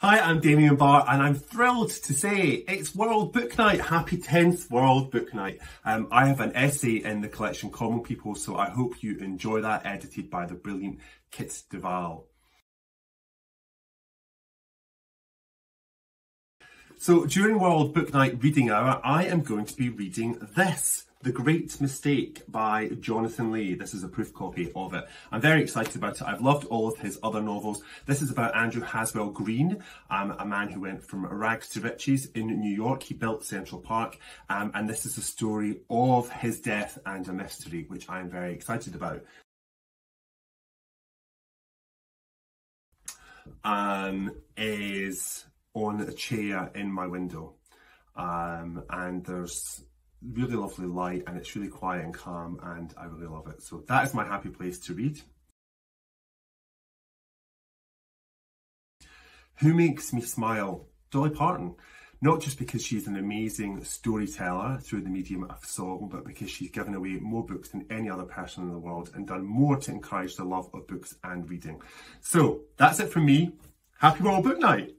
Hi, I'm Damian Barr and I'm thrilled to say it's World Book Night. Happy 10th World Book Night. Um, I have an essay in the collection Common People, so I hope you enjoy that, edited by the brilliant Kit de Waal. So during World Book Night reading hour, I am going to be reading this. The Great Mistake by Jonathan Lee. This is a proof copy of it. I'm very excited about it. I've loved all of his other novels. This is about Andrew Haswell Green, um, a man who went from rags to riches in New York. He built Central Park, um, and this is the story of his death and a mystery, which I'm very excited about. Um, is on a chair in my window. Um, and there's really lovely light and it's really quiet and calm and I really love it. So that is my happy place to read. Who makes me smile? Dolly Parton. Not just because she's an amazing storyteller through the medium of song, but because she's given away more books than any other person in the world and done more to encourage the love of books and reading. So that's it from me. Happy World Book Night!